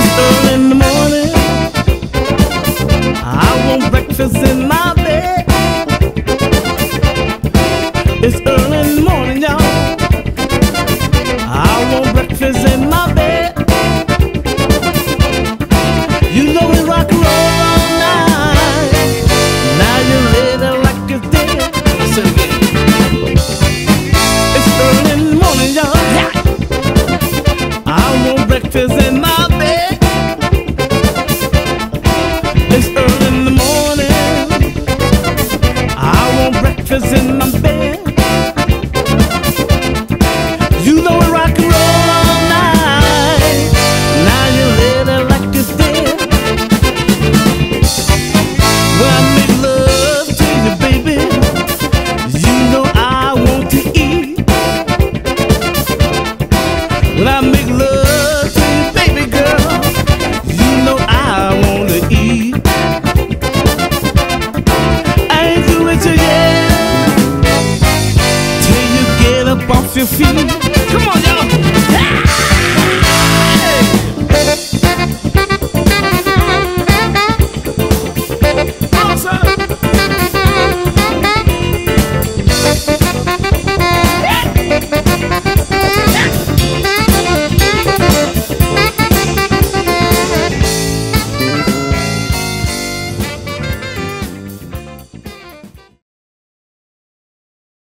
breakfast early in the morning. I want breakfast in my bed. It's early in the morning, y'all. I want breakfast in my bed. You know rock and roll all night. Now you're like. It's early in the morning, y'all. I want breakfast in breakfast in my bed. You know we rock and roll all night. Now you're later like you dead. When I make love to you, baby, you know I want to eat. When I difícil sim. Come on,